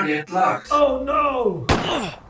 Target locked. Oh no!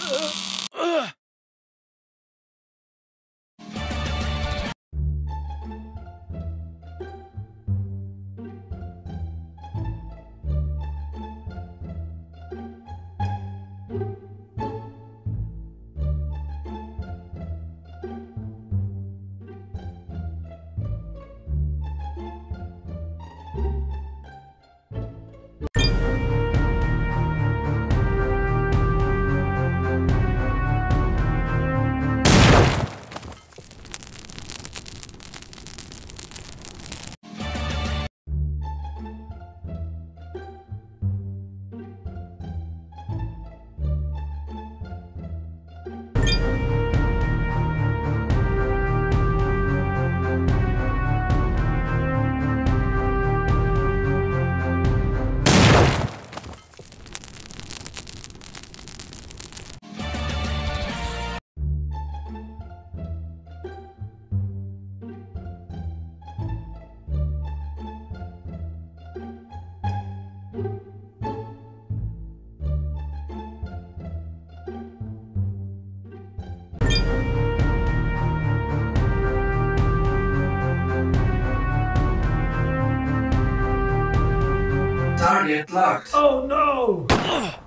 darn it, locked. Oh no!